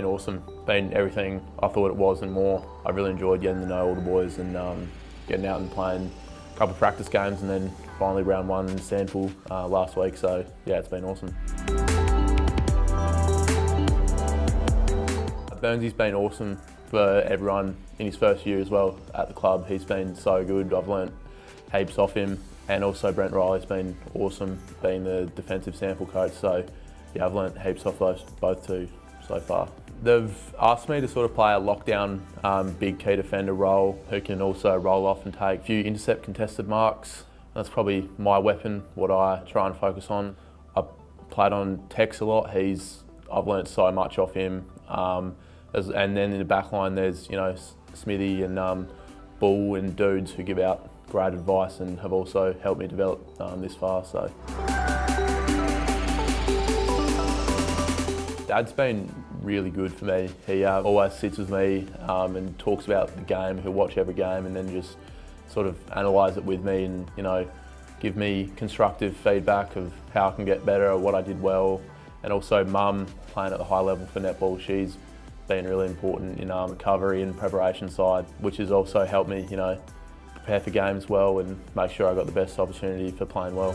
been awesome. Been everything I thought it was and more. I really enjoyed getting to know all the boys and um, getting out and playing a couple of practice games and then finally round one in SANFL uh, last week. So yeah, it's been awesome. Burnsy's been awesome for everyone in his first year as well at the club. He's been so good. I've learnt heaps off him. And also Brent Reilly's been awesome being the defensive SANFL coach. So yeah, I've learnt heaps off those both two so far. They've asked me to sort of play a lockdown um, big key defender role who can also roll off and take a few intercept contested marks. That's probably my weapon, what I try and focus on. I played on Tex a lot. He's I've learnt so much off him. Um, and then in the back line, there's you know Smithy and um, Bull and dudes who give out great advice and have also helped me develop um, this far. So. Dad's been really good for me. He uh, always sits with me um, and talks about the game. He'll watch every game and then just sort of analyse it with me and you know give me constructive feedback of how I can get better what I did well. And also, Mum playing at the high level for netball. She's been really important in um, recovery and preparation side, which has also helped me, you know, prepare for games well and make sure I got the best opportunity for playing well.